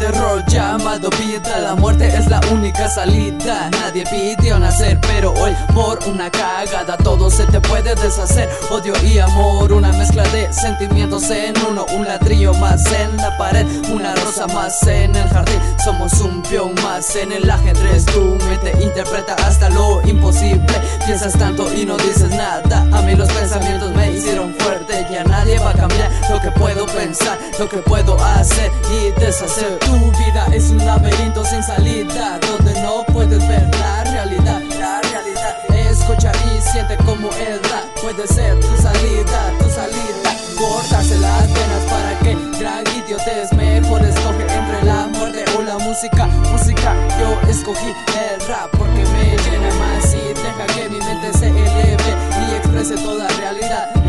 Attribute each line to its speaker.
Speaker 1: terror llamado vida La muerte es la única salida. Nadie pidió nacer pero hoy por una cagada Todo se te puede deshacer. Odio y amor, una mezcla de sentimientos en uno Un ladrillo más en la pared, una rosa más en el jardín. Somos un peón más en el ajedrez Tu mente interpreta hasta lo imposible. Piensas tanto y no dices nada. A mí los pensamientos me hicieron fuerte Lo que puedo pensar Lo que puedo hacer y deshacer. Tu vida es un laberinto sin salida Donde no puedes ver la realidad La realidad. Escucha y siente como el rap Puede ser tu salida, tu salida. Cortarse las venas para que gran idiotez Mejor escoge entre la muerte o la música Música, yo escogí el rap porque me llena más Y deja que mi mente se eleve y exprese toda realidad